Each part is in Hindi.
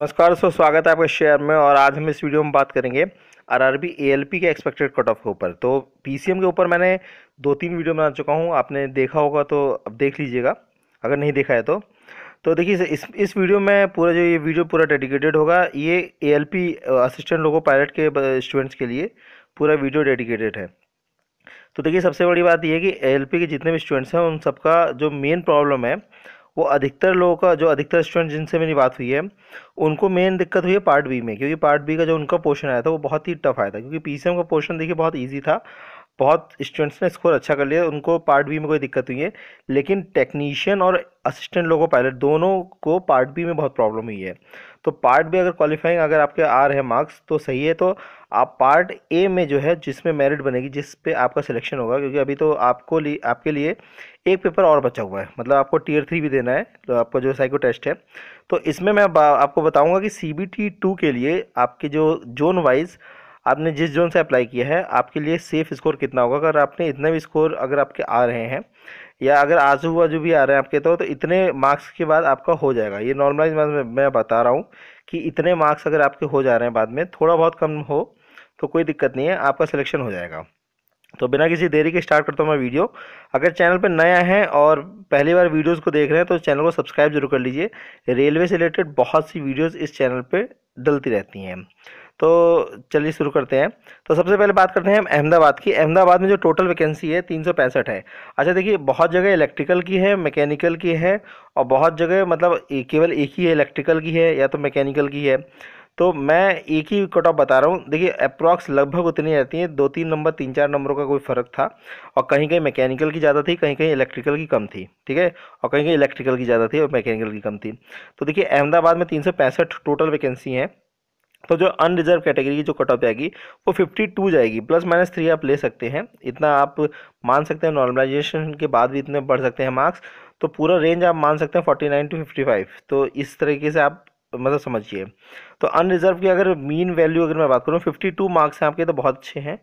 नमस्कार दोस्तों, स्वागत है आपके शेयर में और आज हम इस वीडियो में बात करेंगे आरआरबी एएलपी के एक्सपेक्टेड कट ऑफ़ के ऊपर। तो पीसीएम के ऊपर मैंने दो तीन वीडियो बना चुका हूँ, आपने देखा होगा तो अब देख लीजिएगा, अगर नहीं देखा है तो। तो देखिए, इस इस वीडियो में पूरा जो ये वीडियो पूरा डेडिकेटेड होगा, ये एएलपी असिस्टेंट लोगो पायलट के स्टूडेंट्स के लिए पूरा वीडियो डेडिकेटेड है। तो देखिए, सबसे बड़ी बात यह है कि एएलपी के जितने भी स्टूडेंट्स हैं, उन सबका जो मेन प्रॉब्लम है वो अधिकतर लोगों का, जो अधिकतर स्टूडेंट जिनसे मेरी बात हुई है, उनको मेन दिक्कत हुई है पार्ट बी में, क्योंकि पार्ट बी का जो उनका पोर्शन आया था, वो बहुत ही टफ आया था, क्योंकि पीसीएम का पोर्शन देखिए बहुत ईजी था। बहुत स्टूडेंट्स ने स्कोर अच्छा कर लिया, उनको पार्ट बी में कोई दिक्कत हुई है, लेकिन टेक्नीशियन और असिस्टेंट लोगो पायलट दोनों को पार्ट बी में बहुत प्रॉब्लम हुई है। तो पार्ट बी अगर क्वालिफाइंग अगर आपके आ रहे हैं मार्क्स तो सही है तो आप पार्ट ए में जो है, जिसमें मेरिट बनेगी, जिस पे आपका सिलेक्शन होगा, क्योंकि अभी तो आपको लिए आपके लिए एक पेपर और बचा हुआ है मतलब आपको टीयर थ्री भी देना है तो आपका जो साइको टेस्ट है। तो इसमें मैं आपको बताऊँगा कि सी बी टी टू के लिए आपके जो जोन वाइज आपने जिस जोन से अप्लाई किया है, आपके लिए सेफ़ स्कोर कितना होगा? अगर आपने इतने भी स्कोर अगर आपके आ रहे हैं, या अगर आजू बाजू भी आ रहे हैं आपके तो तो इतने मार्क्स के बाद आपका हो जाएगा। ये नॉर्मलाइज मैं बता रहा हूँ कि इतने मार्क्स अगर आपके हो जा रहे हैं बाद में, थोड़ा बहुत कम हो तो कोई दिक्कत नहीं है, आपका सिलेक्शन हो जाएगा। तो बिना किसी देरी के स्टार्ट करता हूँ मैं वीडियो अगर चैनल पर नया है और पहली बार वीडियोस को देख रहे हैं तो चैनल को सब्सक्राइब ज़रूर कर लीजिए। रेलवे से रिलेटेड बहुत सी वीडियोस इस चैनल पर डलती रहती हैं। तो चलिए शुरू करते हैं। तो सबसे पहले बात करते हैं हम अहमदाबाद की। अहमदाबाद में जो टोटल वैकेंसी है, तीन सौ पैंसठ है। अच्छा देखिए, बहुत जगह इलेक्ट्रिकल की है मैकेनिकल की है और बहुत जगह मतलब केवल एक ही है इलेक्ट्रिकल की है या तो मैकेनिकल की है। तो मैं एक ही कट ऑफ़ बता रहा हूँ। देखिए अप्रॉक्स लगभग उतनी रहती हैं। दो तीन नंबर, तीन चार नंबरों का कोई फ़र्क था और कहीं कहीं मैकेनिकल की ज़्यादा थी, कहीं कहीं इलेक्ट्रिकल की कम थी, ठीक है? और कहीं कहीं इलेक्ट्रिकल की ज़्यादा थी और मैकेनिकल की कम थी। तो देखिए, अहमदाबाद में तीन सौ पैंसठ टोटल वैकेंसी हैं। तो जो अनरिजर्व कैटेगरी की जो कट ऑफ़ जाएगी वो 52 जाएगी प्लस माइनस थ्री आप ले सकते हैं। इतना आप मान सकते हैं नॉर्मलाइजेशन के बाद भी इतने बढ़ सकते हैं मार्क्स तो पूरा रेंज आप मान सकते हैं 49 टू 55 तो इस तरीके से आप मतलब समझिए। तो अनरिजर्व की अगर मीन वैल्यू अगर मैं बात करूँ 52 मार्क्स हैं आपके तो बहुत अच्छे हैं।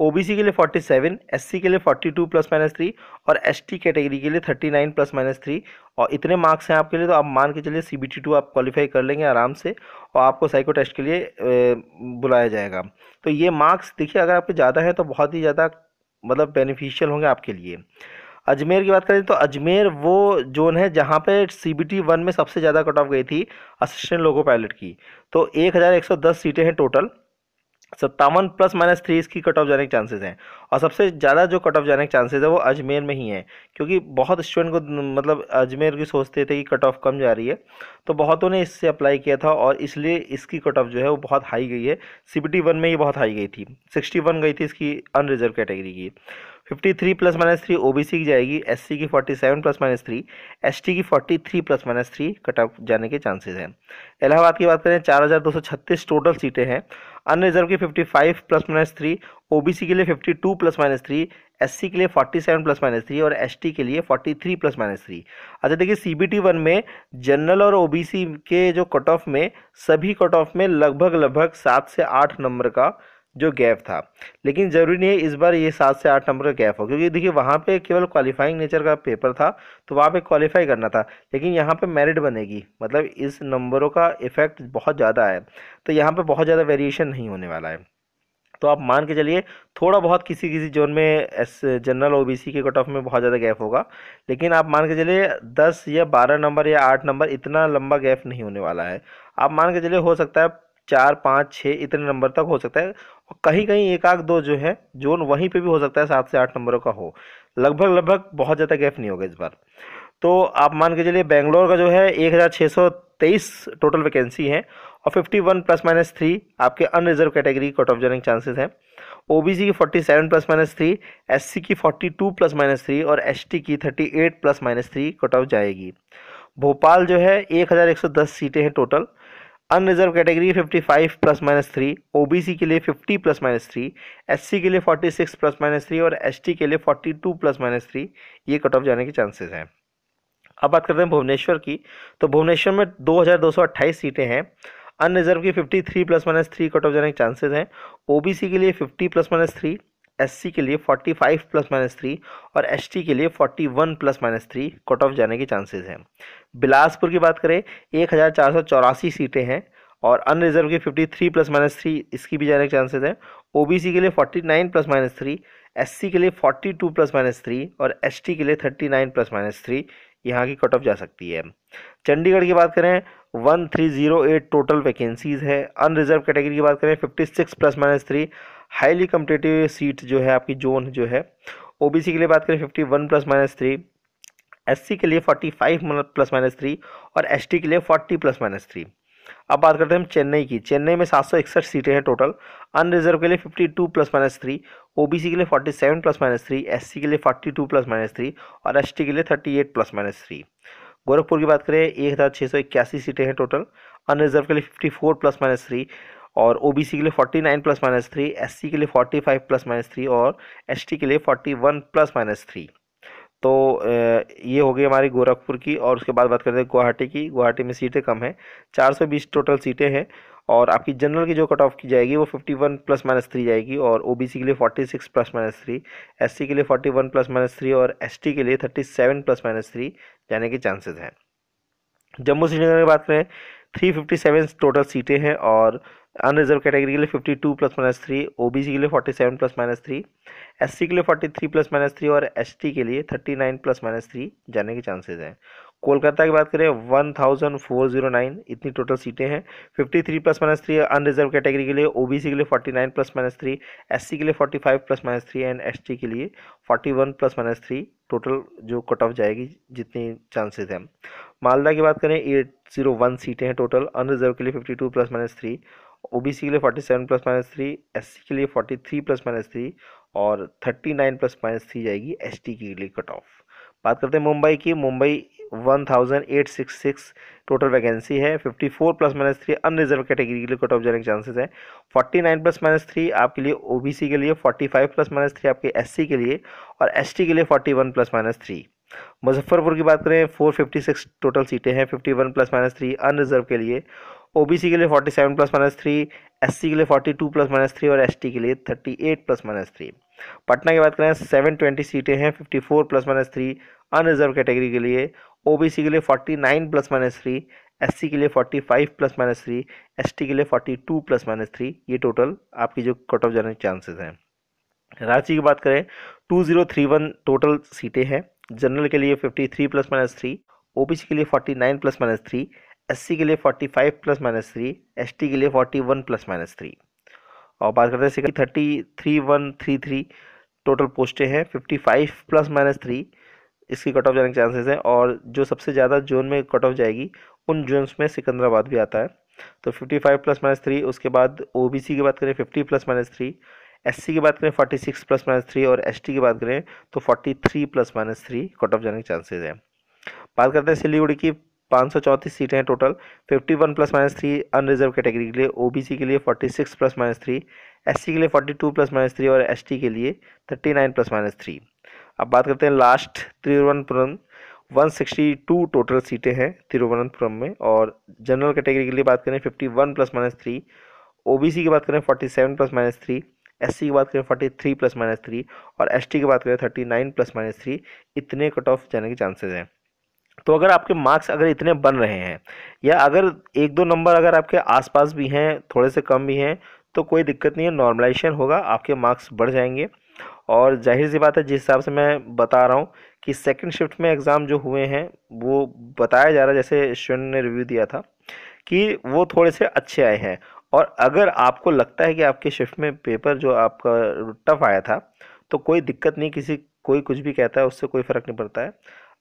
ओबीसी के लिए 47, एससी के लिए 42 प्लस माइनस थ्री और एसटी कैटेगरी के लिए 39 प्लस माइनस थ्री और इतने मार्क्स हैं आपके लिए तो आप मान के चलिए सी बी टी आप क्वालिफाई कर लेंगे आराम से और आपको साइको टेस्ट के लिए बुलाया जाएगा। तो ये मार्क्स देखिए अगर आपके ज़्यादा है तो बहुत ही ज़्यादा मतलब बेनिफिशियल होंगे आपके लिए। अजमेर की बात करें तो अजमेर वो जोन है जहाँ पे सी बी टी वन में सबसे ज़्यादा कट ऑफ़ गई थी असिस्टेंट लोको पायलट की। तो एक हज़ार एक सौ दस सीटें हैं टोटल सत्तावन प्लस माइनस थ्री इसकी कट ऑफ़ जाने के चांसेस हैं। और सबसे ज़्यादा जो कट ऑफ़ जाने के चांसेस है, वो अजमेर में ही है, क्योंकि बहुत स्टूडेंट को मतलब अजमेर की सोचते थे कि कट ऑफ़ कम जा रही है तो बहुतों ने इससे अप्लाई किया था और इसलिए इसकी कट ऑफ़ जो है वो बहुत हाई गई है। सी वन में ही बहुत हाई गई थी सिक्सटी वन गई थी इसकी अनरिजर्व कैटेगरी की। Fifty three plus minus three OBC की जाएगी एससी की forty seven plus minus three ST की forty three plus minus three cut off जाने के चांसेस हैं। इलाहाबाद की बात करें, चार हज़ार दो सौ छत्तीस टोटल सीटें हैं। अनरिजर्व की fifty five plus minus three OBC के लिए fifty two plus minus three SC के लिए forty seven plus minus three और एसटी के लिए forty three plus minus three अच्छा देखिए सी बी टी वन में जनरल और ओबीसी के जो कट ऑफ़ में, सभी कट ऑफ़ में लगभग लगभग सात से आठ नंबर का जो गैप था। लेकिन ज़रूरी नहीं है इस बार ये सात से आठ नंबर का गैप हो, क्योंकि देखिए वहाँ पे केवल क्वालिफाइंग नेचर का पेपर था तो वहाँ पे क्वालिफाई करना था, लेकिन यहाँ पे मेरिट बनेगी। मतलब इस नंबरों का इफ़ेक्ट बहुत ज़्यादा है तो यहाँ पे बहुत ज़्यादा वेरिएशन नहीं होने वाला है। तो आप मान के चलिए, थोड़ा बहुत किसी किसी जोन में एस जनरल ओबीसी के कट ऑफ़ में बहुत ज़्यादा गैप होगा, लेकिन आप मान के चलिए दस या बारह नंबर या आठ नंबर इतना लंबा गैप नहीं होने वाला है। आप मान के चलिए हो सकता है चार, पाँच छः इतने नंबर तक हो सकता है और कहीं कहीं एक आध दो जो है, जोन वहीं पे भी हो सकता है सात से आठ नंबरों का हो। लगभग लगभग बहुत ज़्यादा गैप नहीं होगा इस बार। तो आप मान के चलिए बेंगलोर का जो है एक हज़ार छः सौ तेईस टोटल वैकेंसी है और fifty one plus minus three आपके अनरिजर्व कैटेगरी कट ऑफ़ के चांसेस हैं। ओबीसी की forty seven plus minus three S की forty two plus minus three और एसटी की thirty eight plus minus three cut off जाएगी। भोपाल जो है एक हज़ार एक सौ दस सीटें हैं total unreserved category 55 plus minus three OBC के लिए 50 प्लस माइनस थ्री एससी के लिए 46 प्लस माइनस थ्री और एसटी के लिए 42 प्लस माइनस थ्री ये कट ऑफ़ जाने के चांसेस हैं। अब बात करते हैं भुवनेश्वर की। तो भुवनेश्वर में 2228 सीटें हैं। अनरिजर्व की 53 plus minus three cut off जाने के चांसेस हैं। ओबीसी के लिए 50 प्लस माइनस थ्री एससी के लिए 45 प्लस माइनस थ्री और एसटी के लिए 41 plus minus three cut off जाने के चांसेस हैं। बिलासपुर की बात करें, एक हज़ार चार सौ चौरासी सीटें हैं और unreserved fifty 53 plus minus three इसकी भी जाने के चांसेस हैं। ओबीसी के लिए 49 प्लस माइनस थ्री एससी के लिए 42 प्लस माइनस थ्री और एसटी के लिए 39 प्लस माइनस थ्री यहाँ की कट ऑफ़ जा सकती है। चंडीगढ़ की बात करें 1308 टोटल वैकेंसीज है। अनरिजर्व कैटेगरी की बात करें 56 plus minus three highly competitive seat जो है, आपकी जोन जो है ओबीसी के लिए बात करें 51 प्लस माइनस थ्री एससी के लिए 45 प्लस माइनस थ्री और एसटी के लिए 40 प्लस माइनस थ्री अब बात करते हैं हम चेन्नई की। चेन्नई में सात सौ इकसठ सीटें हैं टोटल अनरिजर्व के लिए 52 प्लस माइनस थ्री ओबीसी के लिए 47 प्लस माइनस थ्री एससी के लिए 42 प्लस माइनस थ्री और एसटी के लिए 38 प्लस माइनस थ्री गोरखपुर की बात करें, एक हज़ार छः सौ इक्यासी सीटें हैं टोटल अनरिजर्व के लिए 54 प्लस माइनस थ्री और ओबीसी के लिए 49 प्लस माइनस थ्री एससी के लिए 45 प्लस माइनस थ्री और एसटी के लिए 41 प्लस माइनस थ्री तो ये हो गई हमारी गोरखपुर की और उसके बाद बात करते हैं गुवाहाटी की। गुवाहाटी में सीटें कम हैं। 420 टोटल सीटें हैं। और आपकी जनरल की जो कट ऑफ़ की जाएगी वो 51 प्लस माइनस थ्री जाएगी और ओबीसी के लिए 46 प्लस माइनस थ्री एससी के लिए 41 प्लस माइनस थ्री और एसटी के लिए 37 प्लस माइनस थ्री जाने के चांसेस हैं। जम्मू श्रीनगर की बात करें 357 टोटल सीटें हैं और अनरिजर्व कैटेगरी के लिए 52 प्लस माइनस थ्री ओबीसी के लिए 47 प्लस माइनस थ्री एससी के लिए 43 प्लस माइनस थ्री और एसटी के लिए 39 प्लस माइनस थ्री जाने के चांसेस हैं। कोलकाता की बात करें 1409 इतनी टोटल सीटें हैं। 53 plus minus three unreserved category के लिए ओबीसी के लिए 49 प्लस माइनस थ्री एससी के लिए 45 plus minus three and ST के लिए 41 प्लस माइनस थ्री टोटल जो कट ऑफ़ जाएगी, जितनी चांसेस हैं। मालदा की बात करें एट ज़ीरो वन सीटें हैं टोटल अनरिजर्व के लिए 52 प्लस माइनस थ्री ओबीसी के लिए 47 प्लस माइनस थ्री एस के लिए 43 प्लस माइनस थ्री और 39 प्लस माइनस थ्री जाएगी एसटी के लिए कट ऑफ़ बात करते हैं मुंबई की, मुंबई 1866 टोटल वैकेंसी है 54 plus minus three unreserved category के लिए कट ऑफ़ जाने के चांसेस है। 49 प्लस माइनस थ्री आपके लिए ओबीसी के लिए 45 प्लस माइनस थ्री आपके एससी के लिए और एसटी के लिए 41 प्लस माइनस थ्री मुजफ्फरपुर की बात करें 456 टोटल सीटें हैं 51 प्लस माइनस थ्री अनरिजर्व के लिए। ओबीसी के लिए 47 प्लस माइनस थ्री एस के लिए 42 प्लस माइनस थ्री और एस के लिए 38 प्लस माइनस थ्री पटना की बात करें 720 सीटें हैं 54 plus minus three unreserved category के लिए। ओबीसी के लिए 49 प्लस माइनस थ्री एस के लिए 45 प्लस माइनस थ्री एस के लिए 42 प्लस माइनस थ्री ये टोटल आपकी जो कट ऑफ़ जाने के चांसेस हैं। रांची की बात करें 2031 टोटल सीटें हैं। जनरल के लिए 53 प्लस माइनस थ्री ओबीसी के लिए 49 प्लस माइनस थ्री एस के लिए 45 प्लस माइनस थ्री एस के लिए 41 प्लस माइनस थ्री और बात करते हैं thirty three one three three total पोस्टें हैं 55 प्लस माइनस थ्री इसकी कट ऑफ़ जाने के चांसेस हैं। और जो सबसे ज़्यादा जोन में कट ऑफ़ जाएगी, उन जोन्स में सिकंदराबाद भी आता है। तो 55 प्लस माइनस थ्री उसके बाद ओबीसी की बात करें 50 प्लस माइनस थ्री एस की बात करें 46 प्लस माइनस थ्री और एसटी की बात करें तो 43 plus minus three cut off जाने के चांसेज हैं। बात करते हैं सिलीगुड़ी की पाँच सौ चौंतीस सीटें हैं total. Fifty one plus minus three unreserved category के लिए ओबीसी के लिए forty six plus minus three SC के लिए forty two plus minus three और एसटी के लिए thirty nine plus minus three. अब बात करते हैं लास्ट तिरुवनंतपुरम 162 टोटल सीटें हैं तिरुवनंतपुरम में और जनरल कैटेगरी के लिए बात करें 51 प्लस माइनस थ्री ओबीसी की बात करें 47 प्लस माइनस थ्री एससी की बात करें 43 प्लस माइनस थ्री और एसटी की बात करें 39 प्लस माइनस थ्री। इतने कट ऑफ़ जाने के चांसेज हैं। तो अगर आपके मार्क्स अगर इतने बन रहे हैं, या अगर एक दो नंबर अगर आपके आसपास भी हैं, थोड़े से कम भी हैं तो कोई दिक्कत नहीं है, नॉर्मलाइजेशन होगा, आपके मार्क्स बढ़ जाएँगे। और ज़ाहिर सी बात है, जिस हिसाब से मैं बता रहा हूँ कि सेकंड शिफ्ट में एग्ज़ाम जो हुए हैं, वो बताया जा रहा है, जैसे स्टूडेंट ने रिव्यू दिया था, कि वो थोड़े से अच्छे आए हैं। और अगर आपको लगता है कि आपके शिफ्ट में पेपर जो आपका टफ आया था तो कोई दिक्कत नहीं, किसी, कोई कुछ भी कहता है, उससे कोई फ़र्क नहीं पड़ता है।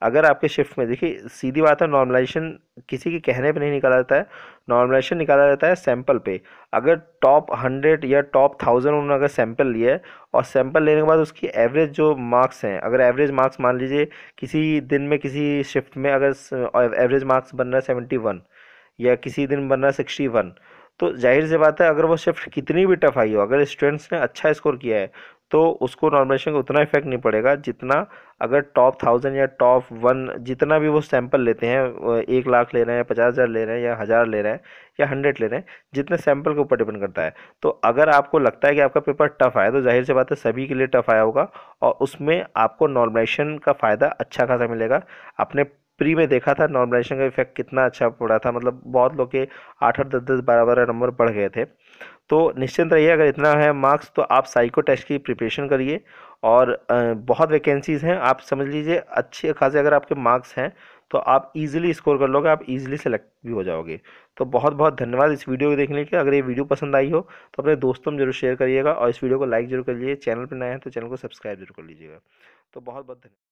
अगर आपके शिफ्ट में, देखिए, सीधी बात है नॉर्मलाइजेशन किसी के कहने पे नहीं निकाला जाता है। नॉर्मलाइजेशन निकाला जाता है सैंपल पे। अगर टॉप हंड्रेड या टॉप थाउज़ेंड उन्होंने अगर सैंपल लिया है और सैंपल लेने के बाद उसकी एवरेज जो मार्क्स हैं, अगर एवरेज मार्क्स मान लीजिए किसी दिन में, किसी शिफ्ट में अगर एवरेज मार्क्स बन रहा है सेवेंटी वन या किसी दिन बन रहा है सिक्सटी वन तो ज़ाहिर सी बात है, अगर वो शिफ्ट कितनी भी टफ आई हो, अगर स्टूडेंट्स ने अच्छा स्कोर किया है तो उसको नॉर्मलाइजेशन का उतना इफ़ेक्ट नहीं पड़ेगा जितना अगर टॉप थाउज़ेंड या टॉप वन जितना भी वो सैंपल लेते हैं एक लाख ले रहे हैं या पचास हज़ार ले रहे हैं या हज़ार ले रहे हैं या हंड्रेड ले रहे हैं, जितने सैंपल के ऊपर डिपेंड करता है। तो अगर आपको लगता है कि आपका पेपर टफ आया तो ज़ाहिर सी बात है सभी के लिए टफ आया होगा और उसमें आपको नॉर्मलाइजेशन का फ़ायदा अच्छा खासा मिलेगा। अपने प्री में देखा था नॉर्मलाइजेशन का इफ़ेक्ट कितना अच्छा पड़ा था मतलब बहुत लोग के आठ आठ, दस दस, बारह बारह नंबर बढ़ गए थे। तो निश्चिंत रहिए, अगर इतना है मार्क्स तो आप साइको टेस्ट की प्रिपरेशन करिए और बहुत वैकेंसीज़ हैं, आप समझ लीजिए, अच्छे खासे अगर आपके मार्क्स हैं तो आप इजीली स्कोर कर लोगे, आप इजीली सेलेक्ट भी हो जाओगे। तो बहुत बहुत धन्यवाद इस वीडियो को देखने के अगर ये वीडियो पसंद आई हो तो अपने दोस्तों में ज़रूर शेयर करिएगा और इस वीडियो को लाइक ज़रूर कर लीजिए चैनल पर नए हैं तो चैनल को सब्सक्राइब ज़रूर कर लीजिएगा। तो बहुत बहुत धन्यवाद